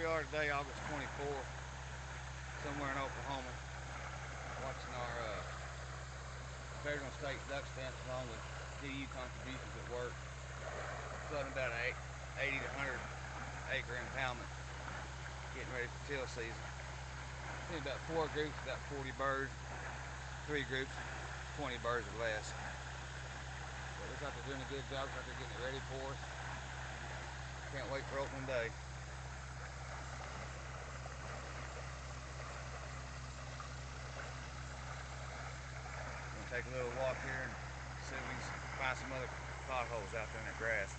we are today, August 24th, somewhere in Oklahoma, watching our uh, federal state duck stamps along with DU contributions at work, flooding about an 80 to 100 acre impoundment, getting ready for teal season. Seen about four groups, about 40 birds, three groups, 20 birds or less. But looks like they're doing a good job, looks like they're getting it ready for us. Can't wait for opening day. Take a little walk here and see if we can find some other potholes out there in the grass.